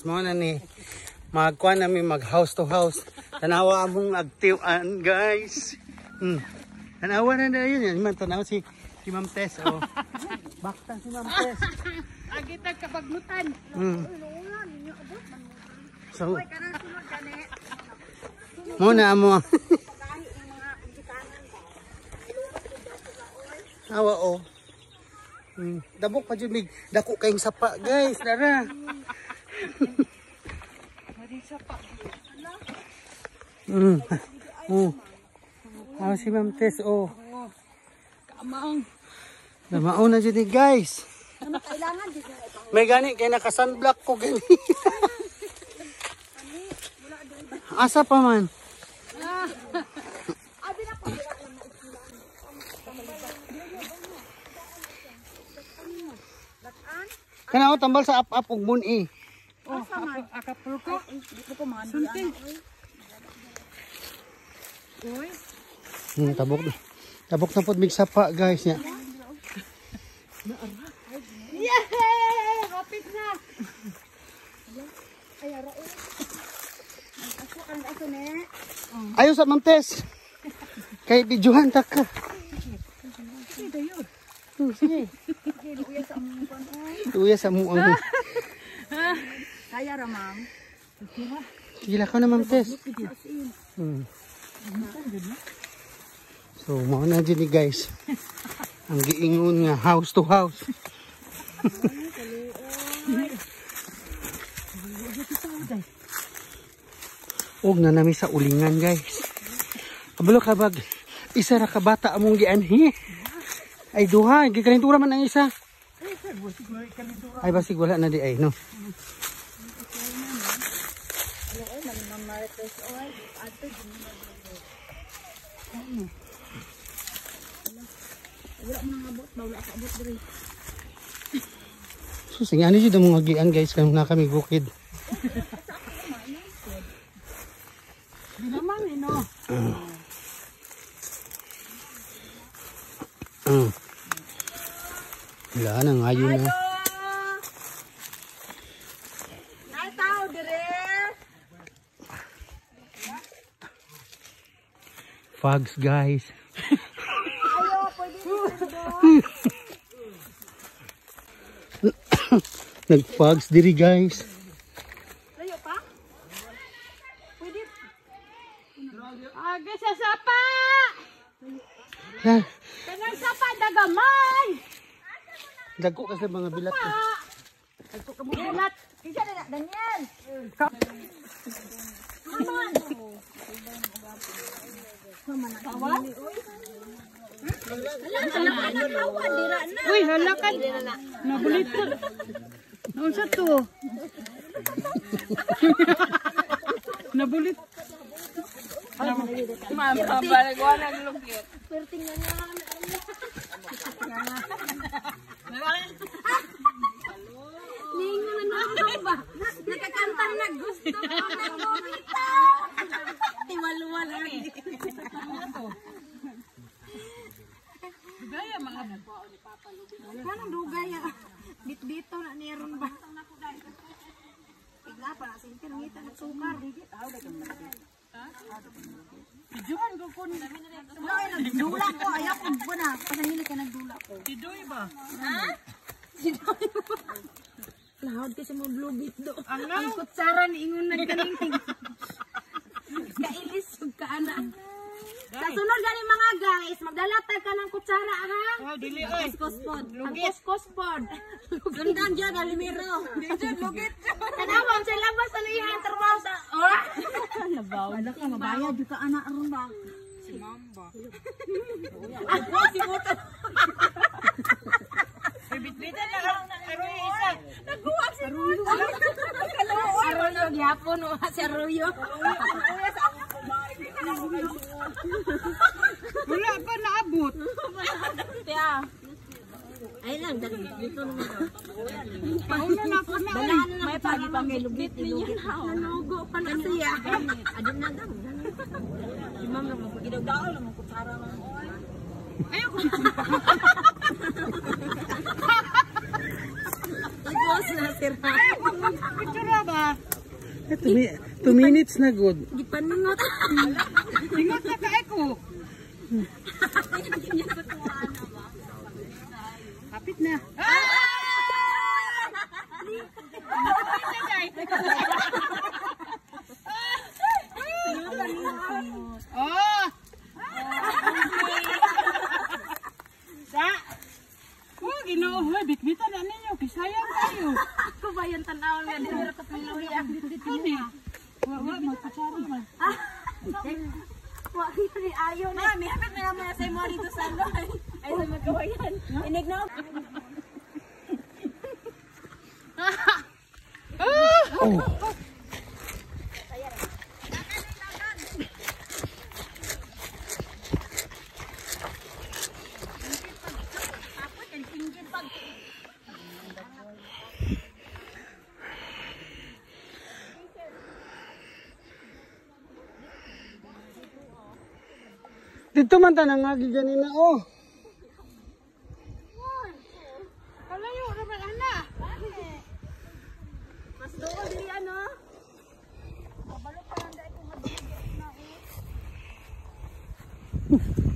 guys, mo na ni magkuha namin mag house to house. Tanawa among agtiwan guys. Hmm. Tanawa na na yun. Yan man tanawa si si Ma'am Tess. Oh. Bakta si Ma'am Tess. Agitag kapagmutan. Hmm. So, muna mo. Awa oh. Hmm. Dabok pa dyan, big. Dako kayong sapa, guys. Dara. Hmm. Oh. Awa si Ma'am Tess, oh. Kamaong. Namao na dyan, eh, guys. May gani, kaya naka-sunblock ko gani. Asa pa man? Kana o tambal sa up-up ug bun-i. Oh, akapul ko. Sunting. Uy. Hmm, tabok. Tabok na pod mig sapa, guys ya. Yay! Hapit na. Ayo sa Ma'am Tess. Kay bidyuhan ta ka. Hmm, sige. Luya sa mo ang. Kaya ra, ma'am. Gila ka na Ma'am Tess. Hmm. So, mo na dyan ni guys. Ang giingon nga house to house. Og na nami sa ulingan guys. Kabalo ka bag. Isa ra ka bata among gianhi. Ay duha, gikalintura man ang isa. Ay basig wala na di ay no. So, sige, ano yun ang mga gian guys, kung na kami bukid. Di naman eh, no? Mm. Wala na, ngayon na. Ay, Fogs guys. Ayo, pwede Nag-fogs diri guys. Layo pa? Pwede. Aga sa sapa! Yan. Kanang sapa, dagamay! Dagko kasi mga bilat. ko. Ito ka mo bulat. Isa na, Daniel! Uy, halakan. Nabulit ko. Ano sa to? Nabulit. Mama, balagwa ng lugit. Ninyo na naman ba? Nakakanta na gusto. Dugaya mga Kanang dugaya? Dit dito na niron ba? Tigla pa na sintin ngita ng sukar. Diyan ko kun. Nagdula ko ayaw ko po na. Pasahili ka nagdula ko. Tidoy ba? Ha? Tidoy ba? Lahod kasi mo blue beat do. Ang kutsara ni ingon nagkaning. Kailis yung kaana. Sa sunod gani mga guys, magdalatag ka ng kutsara ha. Oh, dili oy. Kuskos Ang kuskos pod. Gandang diyan galimiro. Diyan lugit. Tanawon sila ba sa lihan trabaho sa oh. Nabaw. Wala ka mabayad ka ana aron ba. Si Mamba. Ako si Buto. Bibit-bitan na lang ng aroy isa. Nagbuwag si Buto. Arroyo gyapon o si Arroyo. Wala naabot. Tiya. Ay lang, dali. Dito naman. Pauna na po na. May pagi pa may lugit. Nanugo pa na siya. Adin na lang. Si ma'am na magpagidagdao lang. Magkutsara lang. Ayoko. Ibos na sira. Picture ba? Two, two minutes na good. Gipanungot. Ingot na ka ako. Kapit na. Oh! Sa! Oh, ginoo, hoy, bitbitan na ninyo, kisayang kayo. Ako ba yung tanawon nga din ko piluya. Kani? Wa, wa, magkutsara man. Wa ni ayo na. Mami, hapit na naman sa mo dito sa ano. Ay sa magawayan. Inig na. Oh. Dito man ta nang agi ganina oh. Kalayo naman, ana. Mas doon dili ano. Huh.